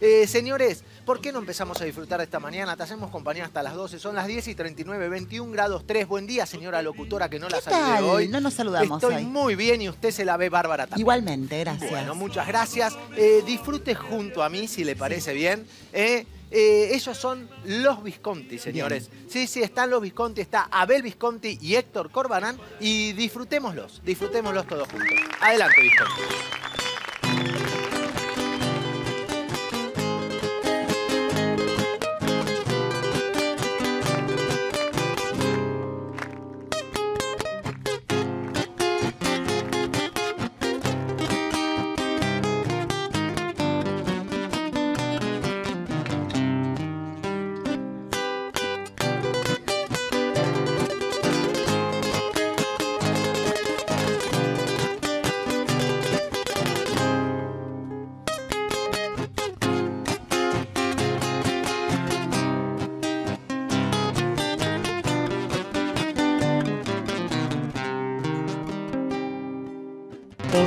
Eh, señores, ¿por qué no empezamos a disfrutar de esta mañana? Te hacemos compañía hasta las 12, son las 10 y 39, 21 grados 3. Buen día, señora locutora, que no la ¿Qué saludé hoy. No nos saludamos Estoy hoy. muy bien y usted se la ve bárbara también. Igualmente, gracias. Bueno, muchas gracias. Eh, disfrute junto a mí, si le parece bien. Eh, eh, ellos son los Visconti, señores. Sí, sí, están los Visconti, está Abel Visconti y Héctor Corbanán. Y disfrutémoslos, disfrutémoslos todos juntos. Adelante, Visconti.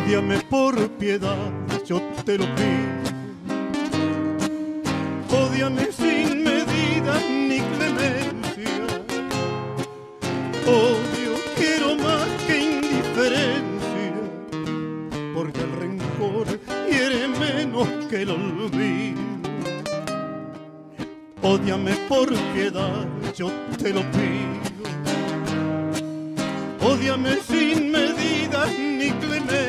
Ódiame por piedad, yo te lo pido. Ódiame sin medida ni clemencia. Odio quiero más que indiferencia, porque el rencor hiere menos que el olvido. Ódiame por piedad, yo te lo pido. Ódiame sin medida ni clemencia.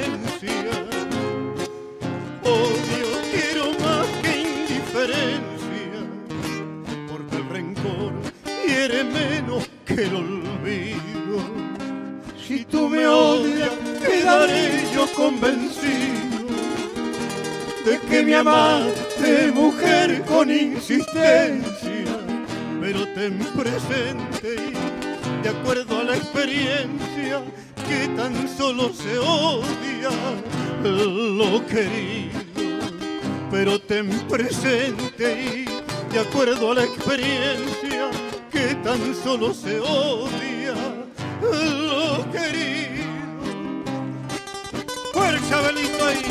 El olvido. Si tú me odias, quedaré yo convencido de que me amaste, mujer, con insistencia, pero ten presente y de acuerdo a la experiencia que tan solo se odia lo querido, pero ten presente y de acuerdo a la experiencia que tan solo se odia lo querido. Fuerza, Belito ahí.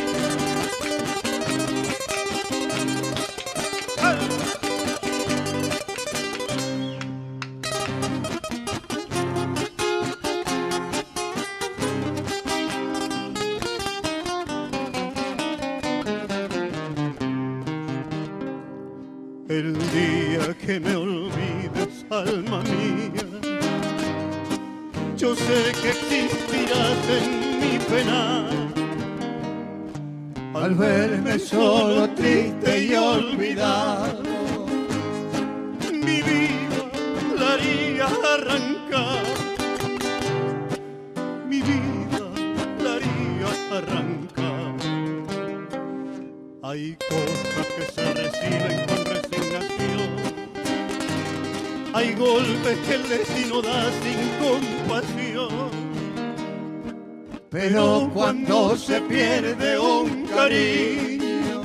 El día que me olvides, alma mía, yo sé que existirás en mi pena. Al verme solo, triste y olvidado, mi vida la haría arrancar. Mi vida la haría arrancar. Hay cosas que se reciben con resignación. Hay golpes que el destino da sin compasión. Pero cuando se pierde un cariño,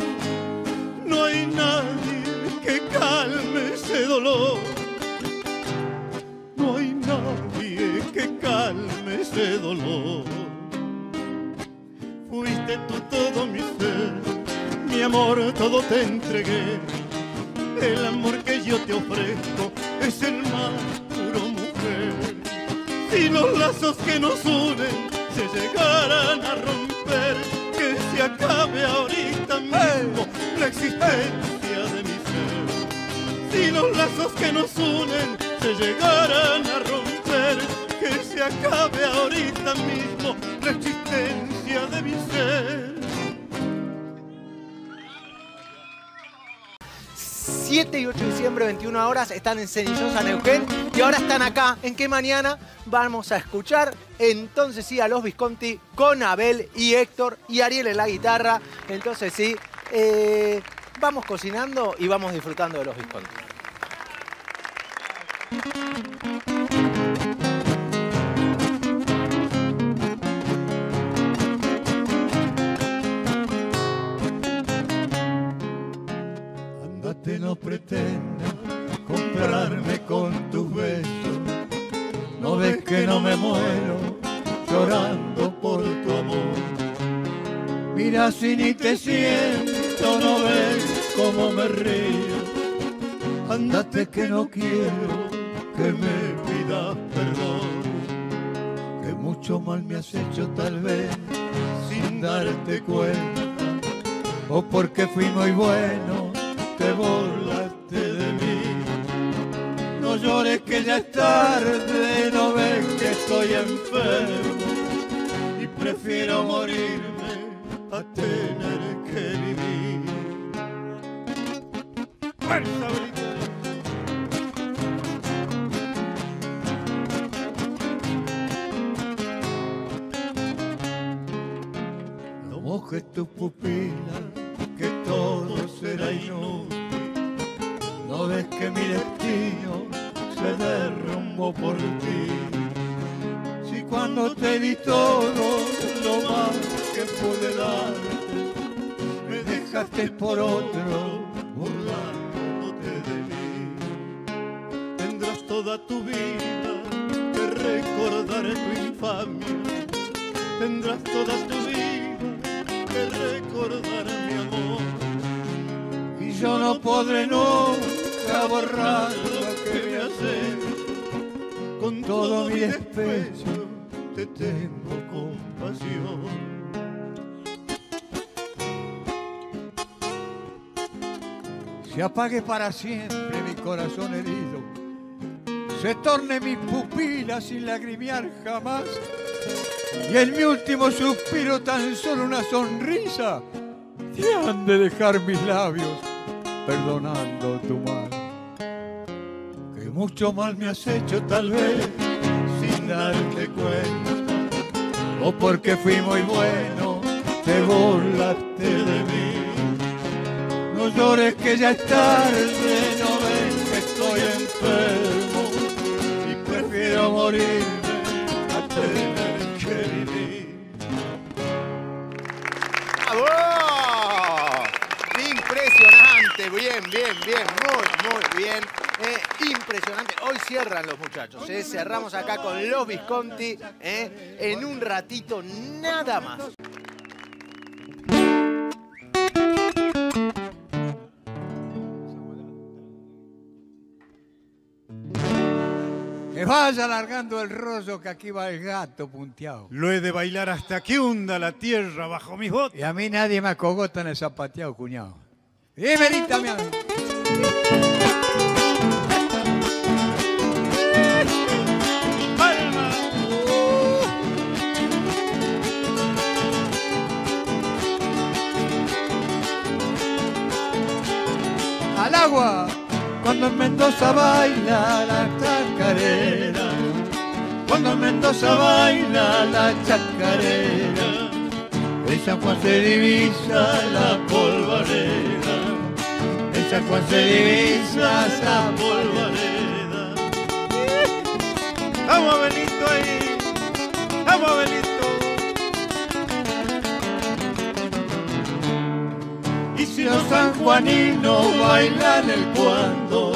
no hay nadie que calme ese dolor. No hay nadie que calme ese dolor. Fuiste tú todo mi ser, mi amor todo te entregué. El amor que yo te ofrezco es el más puro mujer. Si los lazos que nos unen se llegaran a romper, que se acabe ahorita mismo la existencia de mi ser. Si los lazos que nos unen se llegaran a romper, que se acabe ahorita mismo la existencia 7 y 8 de diciembre, 21 horas, están en Cenillosa, Eugen. Y ahora están acá. ¿En qué mañana? Vamos a escuchar entonces sí a los Visconti con Abel y Héctor y Ariel en la guitarra. Entonces sí, eh, vamos cocinando y vamos disfrutando de los Visconti. No pretendas comprarme con tus besos. No ves que no me muero llorando por tu amor. Mira si ni te siento, no ves como me río. Andate que no quiero que me pidas perdón. Que mucho mal me has hecho tal vez sin darte cuenta. O porque fui muy bueno, te burlaste de mí. No llores que ya es tarde, no ves que estoy enfermo. Y prefiero morirme a tener que vivir. ¡Fuerza, mojes tu por ti. Si cuando te di todo lo más que pude darte, me dejaste por otro, burlándote de mí. Tendrás toda tu vida que recordar tu infamia. Tendrás toda tu vida que recordar mi amor. Y yo no podré nunca borrar lo que me hecho. Con todo mi despecho te tengo compasión. Se apague para siempre mi corazón herido. Se torne mi pupila sin lagrimear jamás. Y en mi último suspiro tan solo una sonrisa. Te han de dejar mis labios perdonando tu mal. Mucho mal me has hecho tal vez sin darte cuenta. O porque fui muy bueno, te burlaste de mí. No llores que ya es tarde, cierran los muchachos. eh. Cerramos acá con los Visconti eh, en un ratito nada más. Que vaya alargando el rollo que aquí va el gato punteado. Lo he de bailar hasta que hunda la tierra bajo mis botas. Y a mí nadie me acogota en el zapateado, cuñado. Dime, dítame. Agua. Cuando en Mendoza baila la chacarera, cuando en Mendoza baila la chacarera, en San se divisa la polvareda, en San se divisa la polvareda. Vamos Benito ahí, vamos Benito. Sanjuaninos bailan el cuando.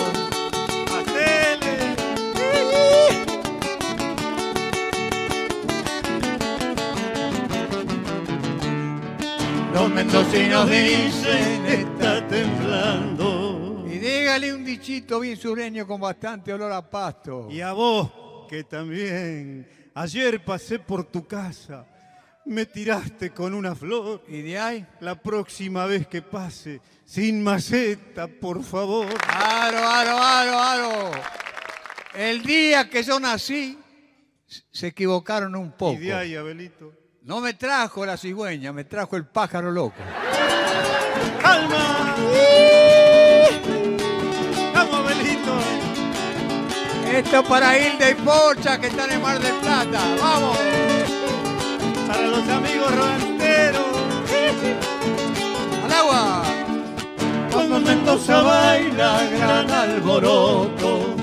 Los mendocinos dicen está temblando. Y dígale un dichito bien sureño con bastante olor a pasto. Y a vos, que también ayer pasé por tu casa, me tiraste con una flor. ¿Y de ahí? La próxima vez que pase, sin maceta, por favor. Aro, aro, aro, aro. El día que yo nací, se equivocaron un poco. Y de ahí, Abelito. No me trajo la cigüeña, me trajo el pájaro loco. ¡Calma! ¡Vamos, Abelito! Esto para Hilda y Pocha que están en Mar del Plata. ¡Vamos! Para los amigos rodanteros. ¡Al agua! Cuando en Mendoza baila gran alboroto.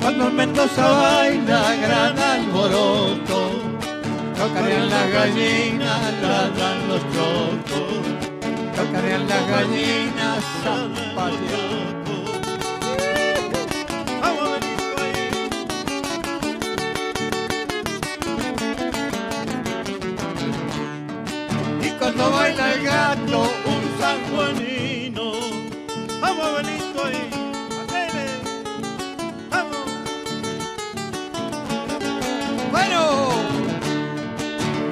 Cuando en Mendoza baila gran alboroto. Tocarían las gallinas, ladran los chocos. Tocarían las gallinas, zapateando. Cuando baila el gato, un sanjuanino, Vamos, Abelito ahí. Hacele. Vamos. Bueno,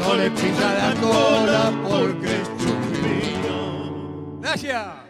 no le pisa la cola porque es chupino. gracias.